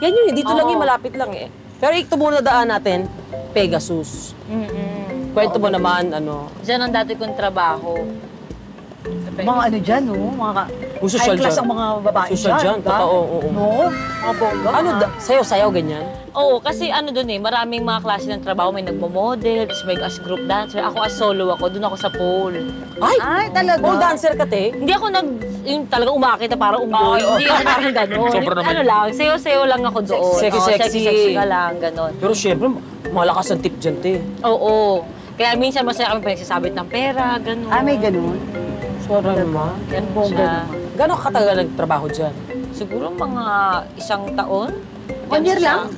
Yan yun, dito lang Oo. yung malapit lang eh. Pero ito muna daan natin, Pegasus. Mm-mm. Kwento mo naman, ano, Diyan ang dati kong trabaho. Mga ano dyan, no? Mga ka- Social high class dyan. ang mga babae Social dyan, di ba? totoo, oo. No? Mga bongga. ano, sayo-sayaw ganyan? Oo, kasi ano dun eh, maraming mga klase ng trabaho. May nagmo-model, tapos may as group dancer. Ako as solo ako, dun ako sa pole. Ay, Ay, talaga? pole dancer ka, te? Hindi ako nag, yung talagang umakit na. Ay, oo. Hindi ako parang gano'n. Ano lang, sayo-sayo lang ako doon. Sexy, Oo, sexy. Sexy-sexy ka lang, gano'n. Pero syempre, malakas ang tip dyan, te. Oo. Kaya minsan masaya kami pinagsasabit ng pera, gano'n. Ah, may ganun. Sobra naman. Ganun Bongga naman. Gano'ng katagal nagtrabaho dyan? Siguro mga isang taon. One year lang?